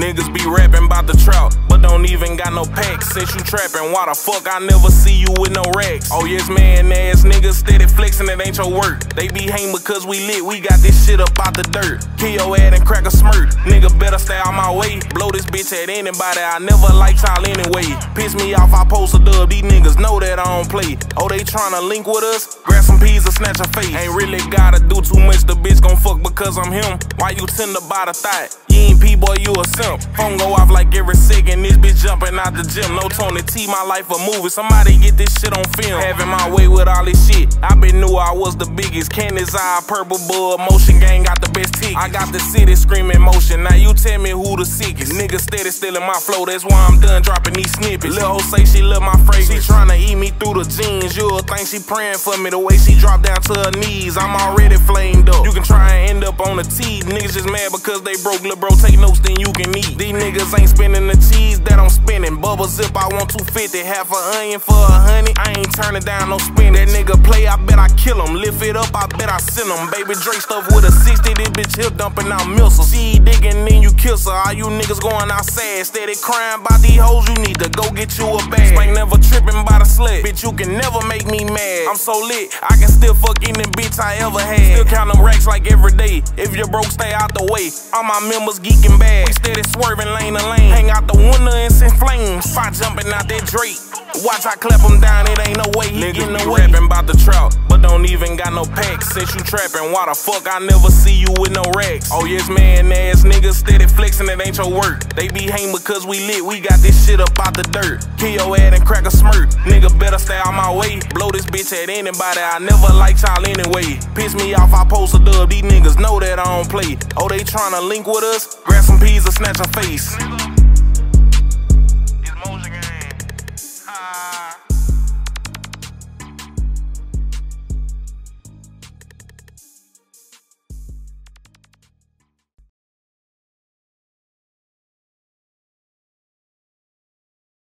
niggas be rapping about the trout, but don't even got no packs. Since you trapping, why the fuck I never see you with no racks? Oh yes, man, ass niggas steady flexing, it ain't your work. They be hang because we lit, we got this shit up out the dirt. Kill your ad and crack a smirk. Nigga better stay out my way. Blow this bitch at anybody, I never like y'all anyway. Piss me off, I post a dub, these niggas know that I don't play. Oh, they tryna link with us? Grab some peas or snatch a face. Ain't really gotta do too much, the bitch gon' fuck because I'm him. Why you tend by the thought? You ain't P-boy, you a simp. Phone go off like every second, this bitch jumping out the gym. No Tony T, my life a movie. Somebody get this shit on film. Having my way with all this shit. I been knew I was the biggest. Candace Eye, Purple Bull, Motion Gang got the best tick. I got the city screaming motion. Now you tell me who the sickest. Niggas steady stealing my flow, that's why I'm done dropping these snippets. Lil' hoe say she love my fragrance. She tryna eat me through the jeans. You'll think she praying for me the way she dropped down to her knees. I'm already flamed up. You can try and end up on the T. Niggas just mad because they broke, lil' bro. Take notes, then you can These niggas ain't spending the cheese that I'm spending. Bubble zip, I want 250. Half a onion for a honey. I ain't turning down no spin. That nigga play, I bet I kill him. Lift it up, I bet I send him. Baby Drake stuff with a 60. This bitch hip dumping out missiles. She digging, then you kiss her. All you niggas going outside. Steady crying about these hoes. You to go get you a bag. Spankk never tripping by the slut. Bitch, you can never make me mad. I'm so lit, I can still fuck any bitch I ever had. Still count them racks like every day. If you're broke, stay out the way. All my members geeking bad. We steady swerving lane to lane. Hang out the window and send flames. Spot jumping out that Drake. Watch I clap him down, it ain't no way he Niggas getting away. rapping about the trout, don't even got no packs Since you trapping, why the fuck I never see you with no racks? Oh, yes, man, ass niggas steady flexing, it ain't your work. They be hang because we lit, we got this shit up out the dirt. Kill your ad and crack a smirk. Nigga better stay out my way. Blow this bitch at anybody, I never like y'all anyway. Piss me off, I post a dub, these niggas know that I don't play. Oh, they tryna link with us? Grab some peas or snatch a face. Nigga, it's motion game.